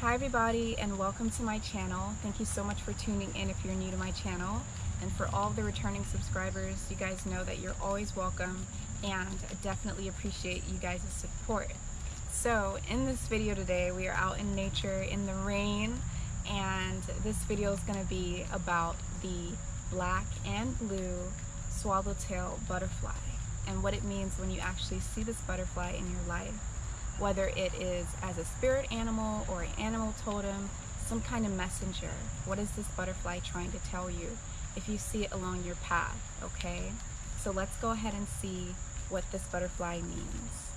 Hi everybody and welcome to my channel. Thank you so much for tuning in if you're new to my channel. And for all the returning subscribers, you guys know that you're always welcome and I definitely appreciate you guys' support. So in this video today, we are out in nature in the rain and this video is going to be about the black and blue swallowtail butterfly and what it means when you actually see this butterfly in your life whether it is as a spirit animal or an animal totem, some kind of messenger. What is this butterfly trying to tell you if you see it along your path, okay? So let's go ahead and see what this butterfly means.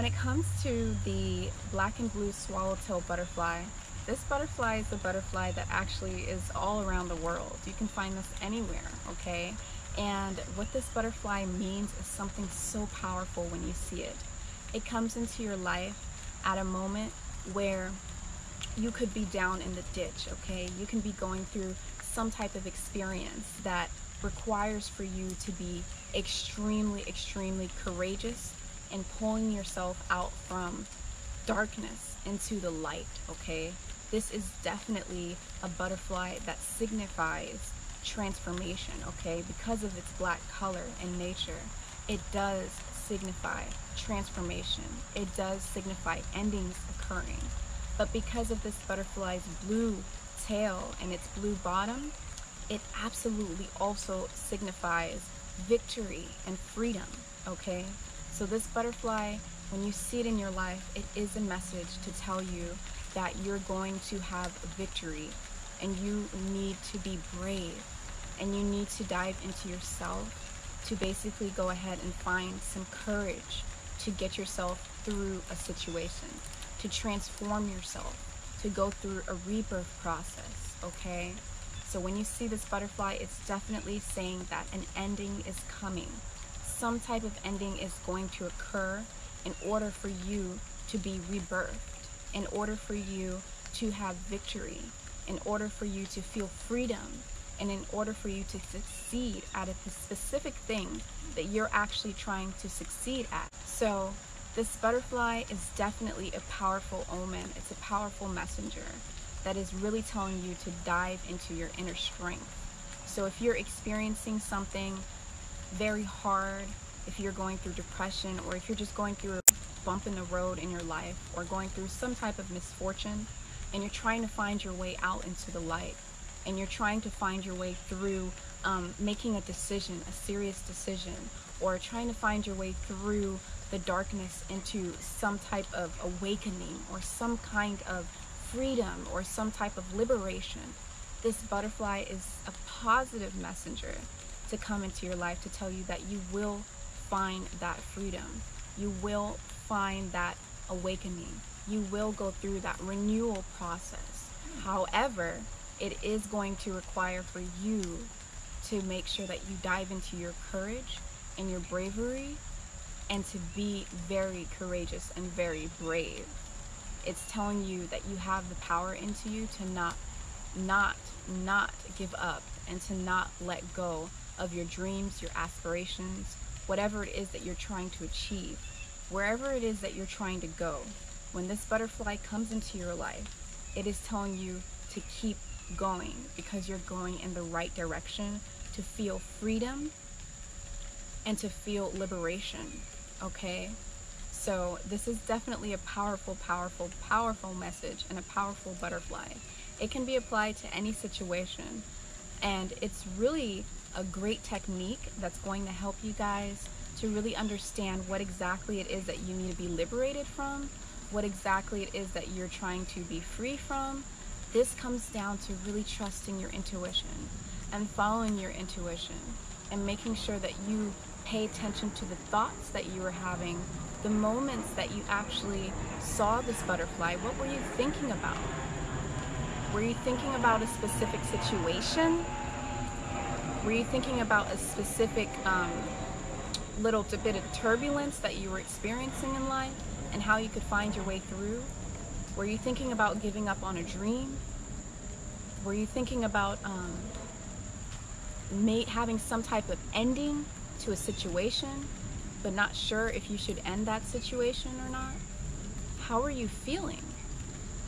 When it comes to the black and blue swallowtail butterfly, this butterfly is a butterfly that actually is all around the world. You can find this anywhere, okay? And what this butterfly means is something so powerful when you see it. It comes into your life at a moment where you could be down in the ditch, okay? You can be going through some type of experience that requires for you to be extremely, extremely courageous and pulling yourself out from darkness into the light, okay? This is definitely a butterfly that signifies transformation, okay? Because of its black color and nature, it does signify transformation. It does signify endings occurring. But because of this butterfly's blue tail and its blue bottom, it absolutely also signifies victory and freedom, okay? So this butterfly, when you see it in your life, it is a message to tell you that you're going to have victory and you need to be brave and you need to dive into yourself to basically go ahead and find some courage to get yourself through a situation, to transform yourself, to go through a rebirth process, okay? So when you see this butterfly, it's definitely saying that an ending is coming some type of ending is going to occur in order for you to be rebirthed, in order for you to have victory, in order for you to feel freedom, and in order for you to succeed at a specific thing that you're actually trying to succeed at. So, this butterfly is definitely a powerful omen. It's a powerful messenger that is really telling you to dive into your inner strength. So, if you're experiencing something very hard if you're going through depression or if you're just going through a bump in the road in your life or going through some type of misfortune and you're trying to find your way out into the light and you're trying to find your way through um, making a decision, a serious decision, or trying to find your way through the darkness into some type of awakening or some kind of freedom or some type of liberation. This butterfly is a positive messenger to come into your life to tell you that you will find that freedom. You will find that awakening. You will go through that renewal process. However, it is going to require for you to make sure that you dive into your courage and your bravery and to be very courageous and very brave. It's telling you that you have the power into you to not not not give up and to not let go of your dreams, your aspirations, whatever it is that you're trying to achieve, wherever it is that you're trying to go. When this butterfly comes into your life, it is telling you to keep going because you're going in the right direction to feel freedom and to feel liberation. Okay? So, this is definitely a powerful, powerful, powerful message and a powerful butterfly. It can be applied to any situation, and it's really a great technique that's going to help you guys to really understand what exactly it is that you need to be liberated from, what exactly it is that you're trying to be free from. This comes down to really trusting your intuition and following your intuition and making sure that you pay attention to the thoughts that you were having, the moments that you actually saw this butterfly. What were you thinking about? Were you thinking about a specific situation? Were you thinking about a specific um, little bit of turbulence that you were experiencing in life and how you could find your way through? Were you thinking about giving up on a dream? Were you thinking about um, having some type of ending to a situation, but not sure if you should end that situation or not? How are you feeling?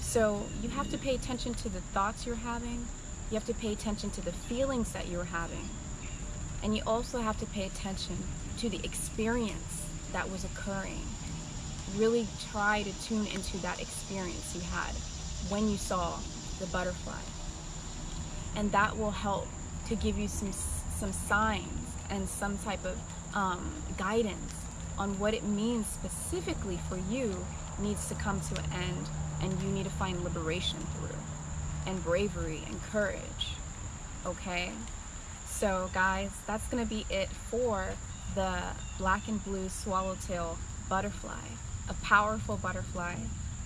So you have to pay attention to the thoughts you're having. You have to pay attention to the feelings that you're having. And you also have to pay attention to the experience that was occurring. Really try to tune into that experience you had when you saw the butterfly. And that will help to give you some some signs and some type of um, guidance on what it means specifically for you needs to come to an end and you need to find liberation through and bravery and courage okay so guys that's gonna be it for the black and blue swallowtail butterfly a powerful butterfly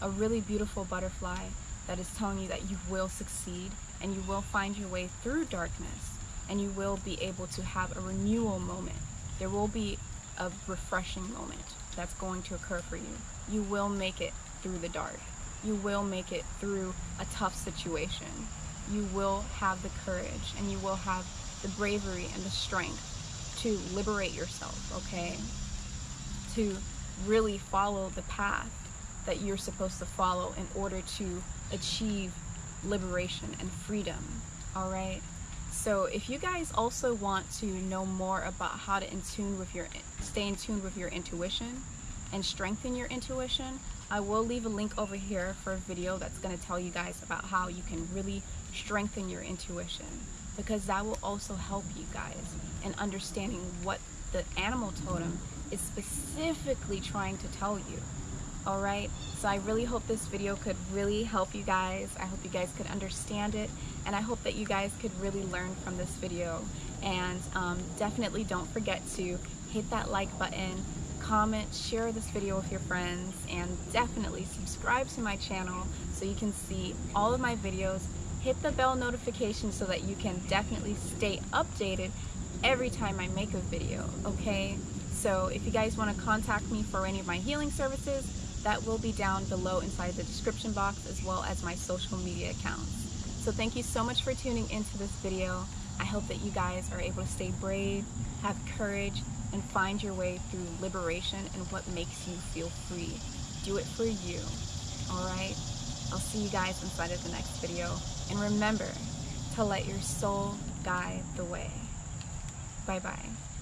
a really beautiful butterfly that is telling you that you will succeed and you will find your way through darkness and you will be able to have a renewal moment. There will be a refreshing moment that's going to occur for you. You will make it through the dark. You will make it through a tough situation. You will have the courage and you will have the bravery and the strength to liberate yourself, okay? To really follow the path that you're supposed to follow in order to achieve liberation and freedom, all right? So if you guys also want to know more about how to in tune with your stay in tune with your intuition and strengthen your intuition, I will leave a link over here for a video that's going to tell you guys about how you can really strengthen your intuition because that will also help you guys in understanding what the animal totem is specifically trying to tell you all right? So i really hope this video could really help you guys. I hope you guys could understand it and i hope that you guys could really learn from this video. And um, definitely don't forget to hit that like button comment share this video with your friends and definitely subscribe to my channel so you can see all of my videos hit the bell notification so that you can definitely stay updated every time I make a video okay so if you guys want to contact me for any of my healing services that will be down below inside the description box as well as my social media accounts. So thank you so much for tuning into this video. I hope that you guys are able to stay brave, have courage, and find your way through liberation and what makes you feel free. Do it for you, all right? I'll see you guys inside of the next video. And remember to let your soul guide the way. Bye-bye.